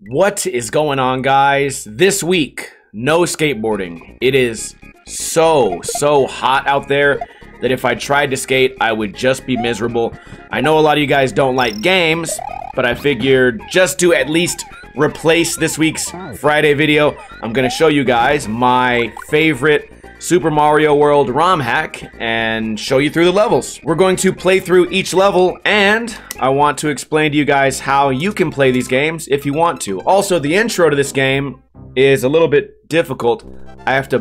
What is going on, guys? This week, no skateboarding. It is so, so hot out there that if I tried to skate, I would just be miserable. I know a lot of you guys don't like games, but I figured just to at least replace this week's Friday video, I'm going to show you guys my favorite Super Mario World ROM hack and show you through the levels. We're going to play through each level and I want to explain to you guys how you can play these games if you want to. Also, the intro to this game is a little bit difficult. I have to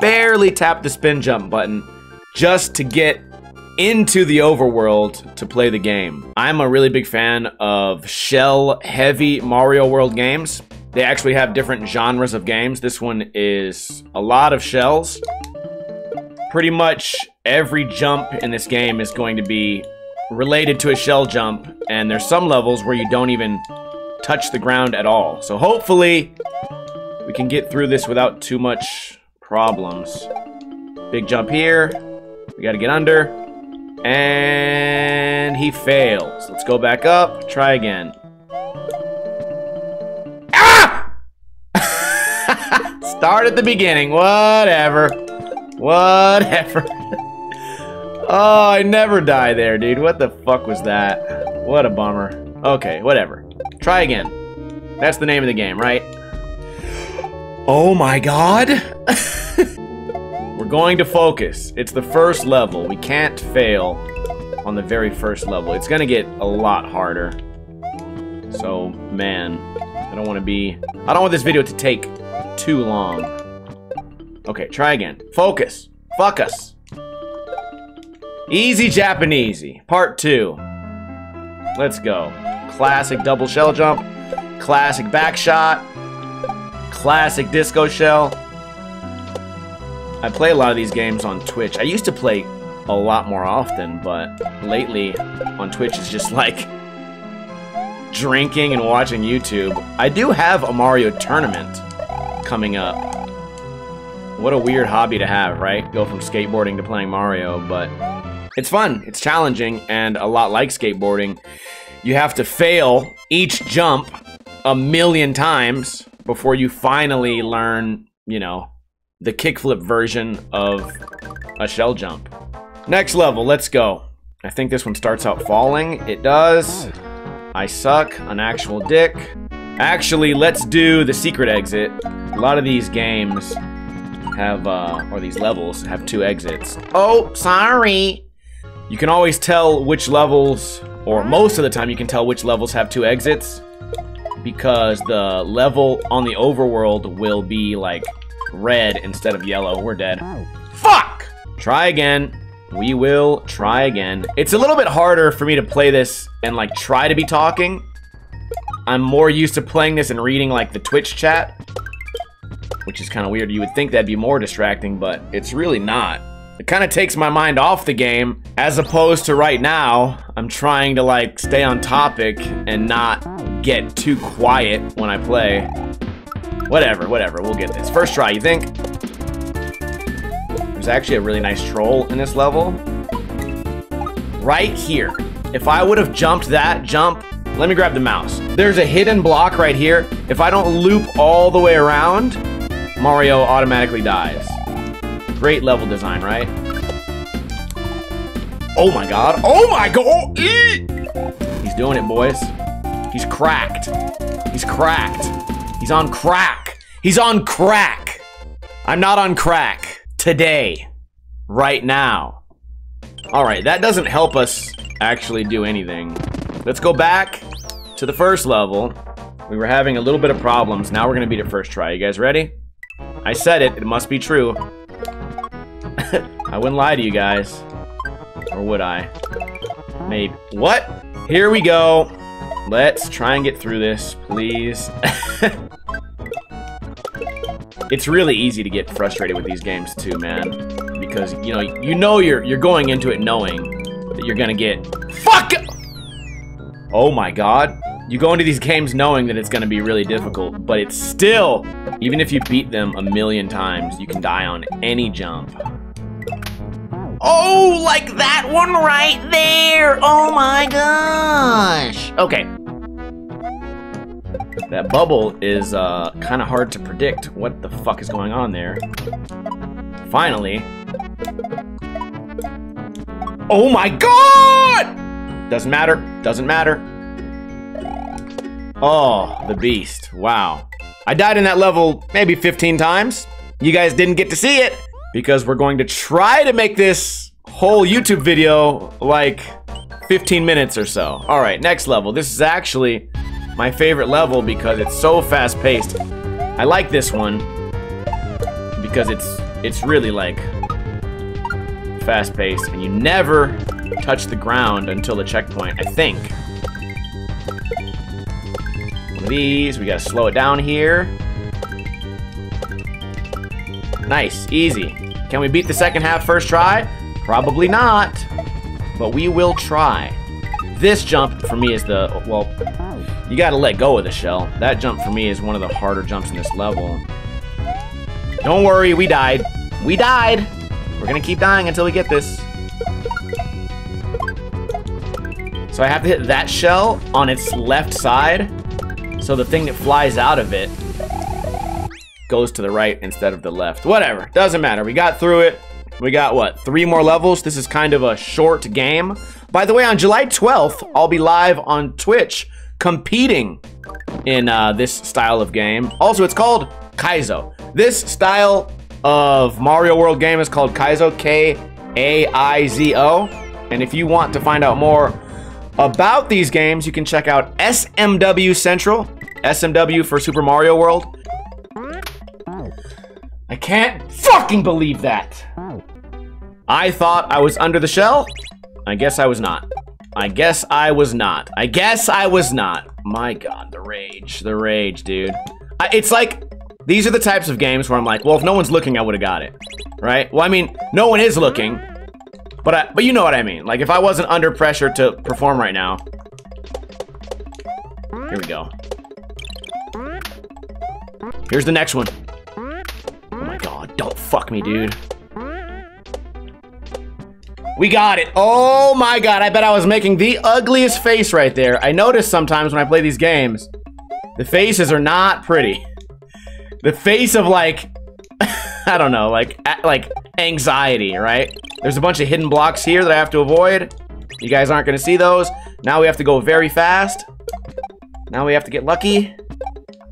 barely tap the spin jump button just to get into the overworld to play the game. I'm a really big fan of shell heavy Mario World games. They actually have different genres of games. This one is a lot of shells. Pretty much every jump in this game is going to be related to a shell jump, and there's some levels where you don't even touch the ground at all. So hopefully we can get through this without too much problems. Big jump here. We gotta get under. And he fails. Let's go back up. Try again. Ah! Start at the beginning. Whatever. Whatever. oh, I never die there, dude. What the fuck was that? What a bummer. Okay, whatever. Try again. That's the name of the game, right? Oh my god. We're going to focus. It's the first level. We can't fail on the very first level. It's gonna get a lot harder. So, man, I don't want to be... I don't want this video to take too long. Okay, try again. Focus. Fuck us. Easy Japanesey. Part two. Let's go. Classic double shell jump. Classic back shot. Classic disco shell. I play a lot of these games on Twitch. I used to play a lot more often, but lately on Twitch is just like drinking and watching YouTube. I do have a Mario tournament coming up. What a weird hobby to have, right? Go from skateboarding to playing Mario, but it's fun, it's challenging, and a lot like skateboarding. You have to fail each jump a million times before you finally learn, you know, the kickflip version of a shell jump. Next level, let's go. I think this one starts out falling. It does. I suck, an actual dick. Actually, let's do the secret exit. A lot of these games have, uh, or these levels have two exits. Oh, sorry. You can always tell which levels, or most of the time you can tell which levels have two exits because the level on the overworld will be like red instead of yellow. We're dead. Fuck! Try again. We will try again. It's a little bit harder for me to play this and like try to be talking. I'm more used to playing this and reading like the Twitch chat which is kind of weird. You would think that'd be more distracting, but it's really not. It kind of takes my mind off the game, as opposed to right now, I'm trying to like stay on topic and not get too quiet when I play. Whatever, whatever, we'll get this. First try, you think? There's actually a really nice troll in this level. Right here. If I would have jumped that jump, let me grab the mouse. There's a hidden block right here. If I don't loop all the way around, Mario automatically dies. Great level design, right? Oh my god. Oh my god! Oh, He's doing it, boys. He's cracked. He's cracked. He's on crack. He's on crack. I'm not on crack. Today. Right now. Alright, that doesn't help us actually do anything. Let's go back to the first level. We were having a little bit of problems. Now we're going to beat it first try. You guys ready? I said it. It must be true. I wouldn't lie to you guys. Or would I? Maybe. What? Here we go. Let's try and get through this, please. it's really easy to get frustrated with these games too, man. Because, you know, you know you're you're going into it knowing that you're gonna get FUCK! Oh my god. You go into these games knowing that it's going to be really difficult, but it's still, even if you beat them a million times, you can die on any jump. Oh, like that one right there! Oh my gosh! Okay. That bubble is uh, kind of hard to predict what the fuck is going on there. Finally. Oh my god! Doesn't matter. Doesn't matter. Oh, the beast. Wow. I died in that level maybe 15 times. You guys didn't get to see it because we're going to try to make this whole YouTube video like 15 minutes or so. All right, next level. This is actually my favorite level because it's so fast paced. I like this one because it's it's really like fast paced and you never touch the ground until the checkpoint, I think. Of these, we gotta slow it down here. Nice, easy. Can we beat the second half first try? Probably not, but we will try. This jump for me is the, well, you gotta let go of the shell. That jump for me is one of the harder jumps in this level. Don't worry, we died. We died! We're gonna keep dying until we get this. So I have to hit that shell on its left side, so the thing that flies out of it goes to the right instead of the left. Whatever, doesn't matter. We got through it. We got, what, three more levels? This is kind of a short game. By the way, on July 12th, I'll be live on Twitch competing in uh, this style of game. Also, it's called Kaizo. This style of Mario World game is called Kaizo, K-A-I-Z-O. And if you want to find out more about these games, you can check out SMW Central, SMW for Super Mario World. I can't fucking believe that! I thought I was under the shell. I guess I was not. I guess I was not. I guess I was not. My god, the rage. The rage, dude. I, it's like, these are the types of games where I'm like, well, if no one's looking, I would have got it. Right? Well, I mean, no one is looking. But I, but you know what I mean. Like, if I wasn't under pressure to perform right now. Here we go. Here's the next one. Oh my god, don't fuck me, dude. We got it. Oh my god, I bet I was making the ugliest face right there. I notice sometimes when I play these games, the faces are not pretty. The face of like, I don't know, like like anxiety, right? There's a bunch of hidden blocks here that I have to avoid. You guys aren't gonna see those. Now we have to go very fast. Now we have to get lucky.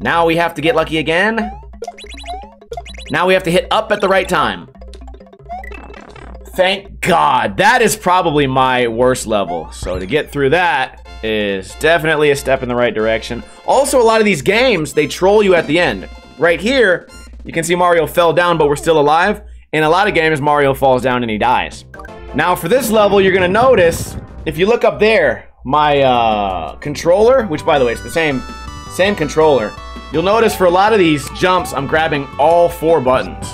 Now we have to get lucky again. Now we have to hit up at the right time. Thank God. That is probably my worst level. So to get through that is definitely a step in the right direction. Also, a lot of these games, they troll you at the end. Right here, you can see Mario fell down, but we're still alive. In a lot of games, Mario falls down and he dies. Now, for this level, you're to notice, if you look up there, my uh, controller, which, by the way, it's the same, same controller, you'll notice for a lot of these jumps, I'm grabbing all four buttons.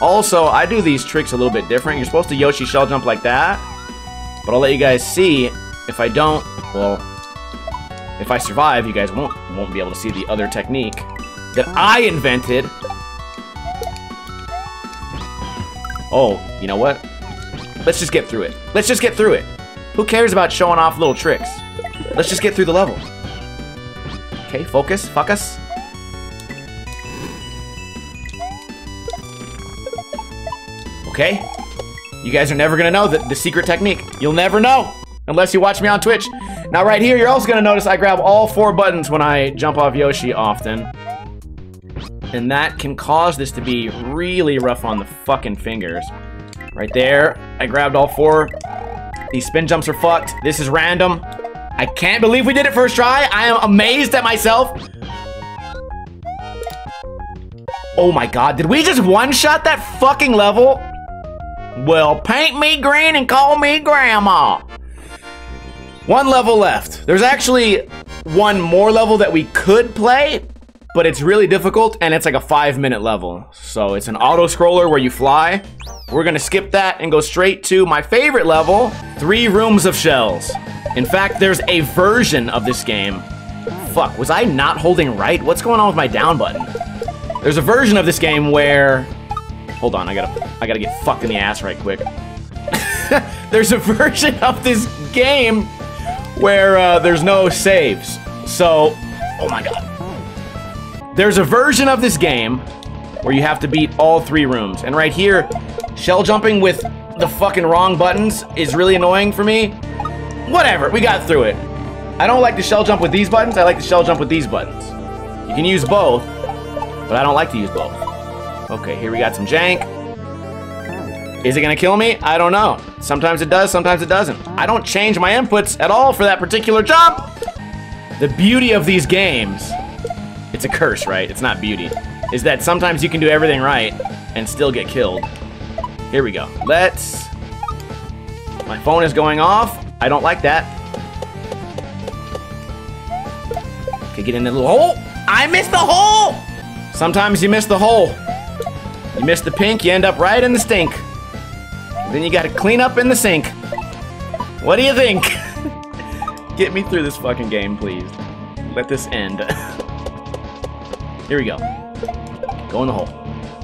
Also, I do these tricks a little bit different. You're supposed to Yoshi shell jump like that. But I'll let you guys see. If I don't, well, if I survive, you guys won't, won't be able to see the other technique that I invented. Oh, you know what? Let's just get through it. Let's just get through it. Who cares about showing off little tricks? Let's just get through the level. Okay, focus, focus. Okay? You guys are never gonna know the, the secret technique. You'll never know unless you watch me on Twitch. Now right here, you're also gonna notice I grab all four buttons when I jump off Yoshi often. And that can cause this to be really rough on the fucking fingers. Right there, I grabbed all four. These spin jumps are fucked. This is random. I can't believe we did it first try. I am amazed at myself. Oh my god, did we just one-shot that fucking level? Well, paint me green and call me grandma. One level left. There's actually one more level that we could play, but it's really difficult and it's like a five minute level. So it's an auto scroller where you fly. We're gonna skip that and go straight to my favorite level, Three Rooms of Shells. In fact, there's a version of this game. Fuck, was I not holding right? What's going on with my down button? There's a version of this game where Hold on, I gotta, I gotta get fucked in the ass right quick. there's a version of this game where uh, there's no saves. So, oh my god. There's a version of this game where you have to beat all three rooms. And right here, shell jumping with the fucking wrong buttons is really annoying for me. Whatever, we got through it. I don't like to shell jump with these buttons, I like to shell jump with these buttons. You can use both, but I don't like to use both. Okay, here we got some jank. Is it gonna kill me? I don't know. Sometimes it does, sometimes it doesn't. I don't change my inputs at all for that particular jump. The beauty of these games, it's a curse, right? It's not beauty, is that sometimes you can do everything right and still get killed. Here we go. Let's, my phone is going off. I don't like that. Okay, get in the little hole. I missed the hole! Sometimes you miss the hole. You miss the pink, you end up right in the stink. Then you gotta clean up in the sink. What do you think? Get me through this fucking game, please. Let this end. Here we go. Go in the hole.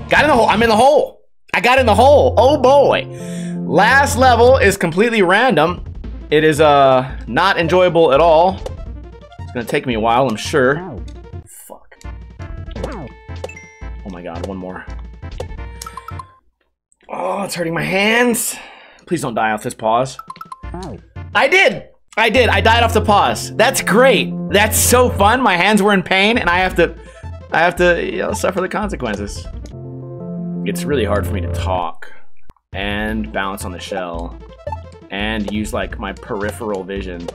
Got in the hole. I'm in the hole. I got in the hole. Oh boy. Last level is completely random. It is uh not enjoyable at all. It's gonna take me a while, I'm sure. Fuck. Oh my god, one more. Oh, it's hurting my hands. Please don't die off this pause. I did. I did. I died off the pause. That's great. That's so fun. My hands were in pain, and I have to, I have to, you know, suffer the consequences. It's really hard for me to talk and bounce on the shell and use like my peripheral vision.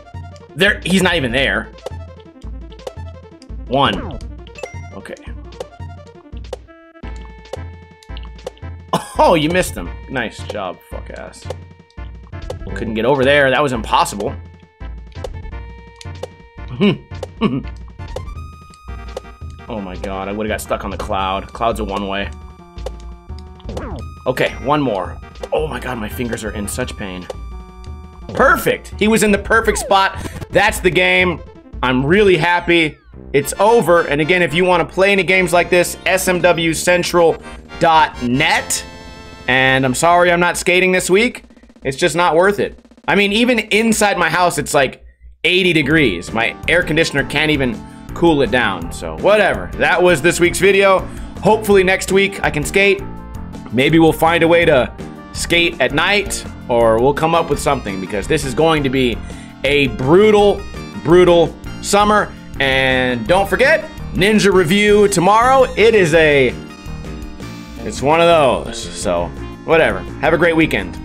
There, he's not even there. One. Okay. Oh, you missed him. Nice job, fuck ass. Couldn't get over there. That was impossible. Hmm. oh my god, I would have got stuck on the cloud. Clouds are one way. Okay, one more. Oh my god, my fingers are in such pain. Perfect! He was in the perfect spot. That's the game. I'm really happy. It's over. And again, if you want to play any games like this, smwcentral.net. And I'm sorry I'm not skating this week. It's just not worth it. I mean, even inside my house, it's like 80 degrees. My air conditioner can't even cool it down. So whatever. That was this week's video. Hopefully next week I can skate. Maybe we'll find a way to skate at night or we'll come up with something because this is going to be a brutal, brutal summer. And don't forget, Ninja Review tomorrow. It is a it's one of those. So, whatever. Have a great weekend.